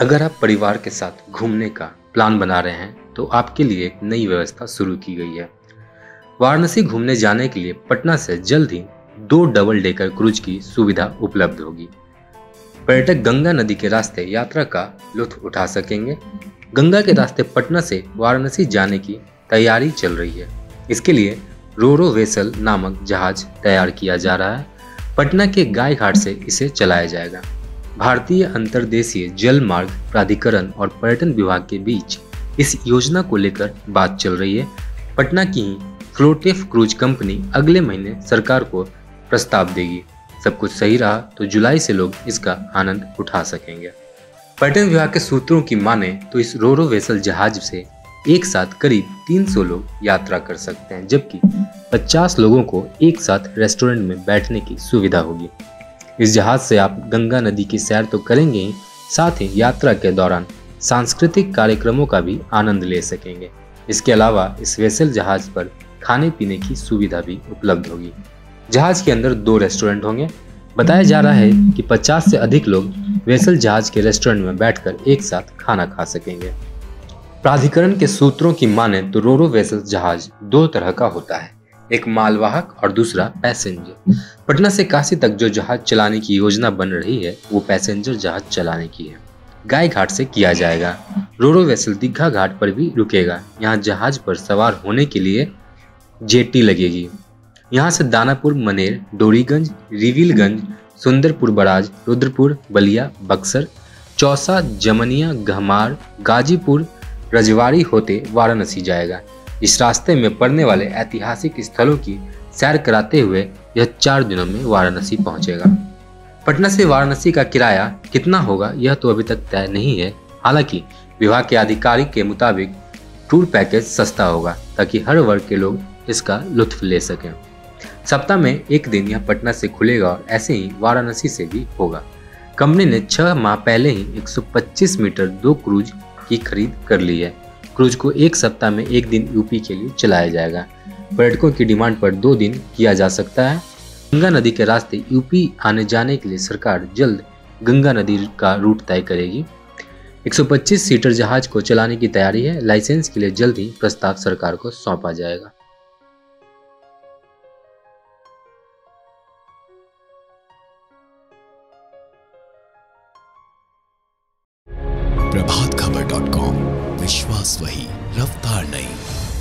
अगर आप परिवार के साथ घूमने का प्लान बना रहे हैं तो आपके लिए एक नई व्यवस्था शुरू की गई है। वाराणसी घूमने जाने के लिए पटना से जल्द ही दो डबल डेकर क्रूज की सुविधा उपलब्ध होगी। पर्यटक गंगा नदी के रास्ते यात्रा का लुत्फ उठा सकेंगे। गंगा के रास्ते पटना से वाराणसी जाने की तैयारी चल रही है। इसके लिए रोरो वेसल नामक जहाज़ तैयार किया जा रहा है। पटना के गाय घाट से इसे चलाया जाएगा। भारतीय अंतर्देशीय जल मार्ग प्राधिकरण और पर्यटन विभाग के बीच इस योजना को लेकर बात चल रही है। पटना की ही फ्लोटिफ क्रूज कंपनी अगले महीने सरकार को प्रस्ताव देगी। सब कुछ सही रहा तो जुलाई से लोग इसका आनंद उठा सकेंगे। पर्यटन विभाग के सूत्रों की माने तो इस रोरो वेसल जहाज़ से एक साथ करीब 300 लोग यात्रा कर सकते हैं, जबकि 50 लोगों को एक साथ रेस्टोरेंट में बैठने की सुविधा होगी। इस जहाज़ से आप गंगा नदी की सैर तो करेंगे ही साथ ही यात्रा के दौरान सांस्कृतिक कार्यक्रमों का भी आनंद ले सकेंगे। इसके अलावा इस वेसल जहाज़ पर खाने पीने की सुविधा भी उपलब्ध होगी। जहाज़ के अंदर दो रेस्टोरेंट होंगे। बताया जा रहा है कि 50 से अधिक लोग वेसल जहाज़ के रेस्टोरेंट में बैठकर एक साथ खाना खा सकेंगे। प्राधिकरण के सूत्रों की माने तो रोरो वेसल जहाज़ दो तरह का होता है। एक मालवाहक और दूसरा पैसेंजर। पटना से काशी तक जो जहाज़ चलाने की योजना बन रही है, वो पैसेंजर जहाज़ चलाने की है। गाय घाट से किया जाएगा। रोरो वेसल दीघा घाट पर भी रुकेगा। यहाँ जहाज़ पर सवार होने के लिए जेटी लगेगी। यहाँ से दानापुर, मनेर, डोरीगंज, रिविलगंज, सुंदरपुर बराज, रुद्रपुर, बलिया, बक्सर, चौसा, जमनिया गहमार गाजीपुर, रजवाड़ी होते वाराणसी जाएगा। इस रास्ते में पड़ने वाले ऐतिहासिक स्थलों की सैर कराते हुए यह चार दिनों में वाराणसी पहुंचेगा। पटना से वाराणसी का किराया कितना होगा, यह तो अभी तक तय नहीं है। हालाँकि, विभाग के आधिकारिक के मुताबिक टूर पैकेज सस्ता होगा, ताकि हर वर्ग के लोग इसका लुत्फ ले सकें। सप्ताह में एक दिन यह पटना से खुलेगा और ऐसे ही वाराणसी से भी होगा। कंपनी ने छह माह पहले ही 125 मीटर दो क्रूज की खरीद कर ली है। क्रूज को एक सप्ताह में एक दिन यूपी के लिए चलाया जाएगा। पर्यटकों की डिमांड पर दो दिन किया जा सकता है। गंगा नदी के रास्ते यूपी आने जाने के लिए सरकार जल्द गंगा नदी का रूट तय करेगी। 125 सीटर जहाज़ को चलाने की तैयारी है। लाइसेंस के लिए जल्द ही प्रस्ताव सरकार को सौंपा जाएगा। प्रभात खबर डॉट कॉम विश्वास वही रफ्तार नहीं।